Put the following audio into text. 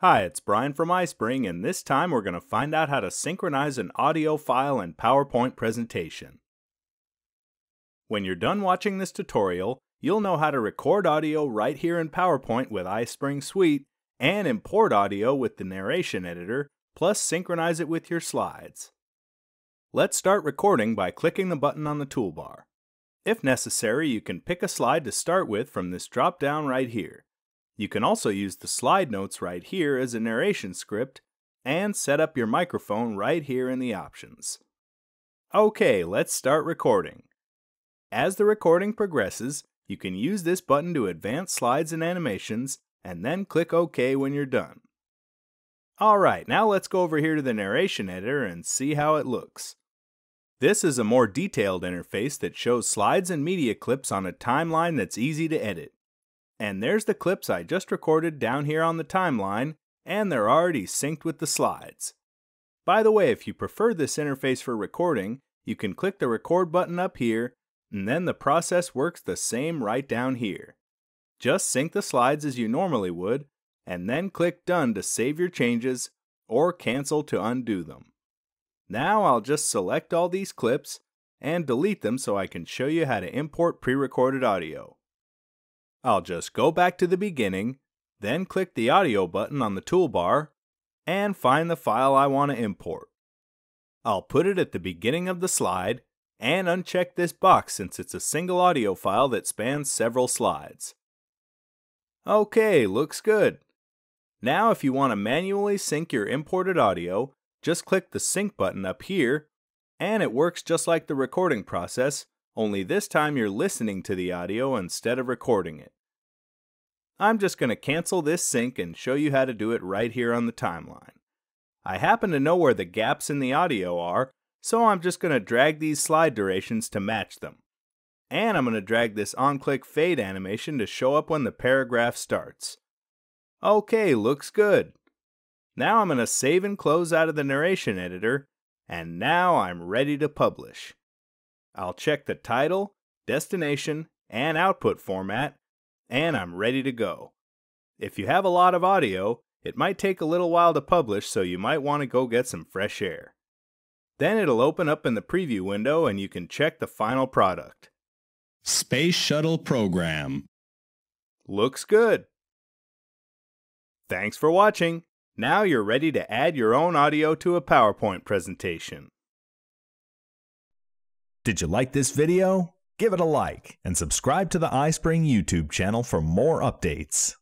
Hi, it's Brian from iSpring, and this time we're going to find out how to synchronize an audio file and PowerPoint presentation. When you're done watching this tutorial, you'll know how to record audio right here in PowerPoint with iSpring Suite and import audio with the narration editor, plus synchronize it with your slides. Let's start recording by clicking the button on the toolbar. If necessary, you can pick a slide to start with from this drop down right here. You can also use the slide notes right here as a narration script and set up your microphone right here in the options. Okay, let's start recording. As the recording progresses, you can use this button to advance slides and animations and then click OK when you're done. Alright, now let's go over here to the narration editor and see how it looks. This is a more detailed interface that shows slides and media clips on a timeline that's easy to edit. And there's the clips I just recorded down here on the timeline, and they're already synced with the slides. By the way, if you prefer this interface for recording, you can click the record button up here, and then the process works the same right down here. Just sync the slides as you normally would, and then click Done to save your changes, or Cancel to undo them. Now I'll just select all these clips and delete them so I can show you how to import pre-recorded audio. I'll just go back to the beginning, then click the audio button on the toolbar, and find the file I want to import. I'll put it at the beginning of the slide, and uncheck this box since it's a single audio file that spans several slides. Okay, looks good. Now if you want to manually sync your imported audio, just click the sync button up here, and it works just like the recording process, only this time you're listening to the audio instead of recording it. I'm just going to cancel this sync and show you how to do it right here on the timeline. I happen to know where the gaps in the audio are, so I'm just going to drag these slide durations to match them. And I'm going to drag this on-click fade animation to show up when the paragraph starts. Okay, looks good. Now I'm going to save and close out of the narration editor, and now I'm ready to publish. I'll check the title, destination, and output format, and I'm ready to go. If you have a lot of audio, it might take a little while to publish, so you might want to go get some fresh air. Then it'll open up in the preview window and you can check the final product. Space Shuttle Program. Looks good. Thanks for watching. Now you're ready to add your own audio to a PowerPoint presentation. Did you like this video? Give it a like and subscribe to the iSpring YouTube channel for more updates.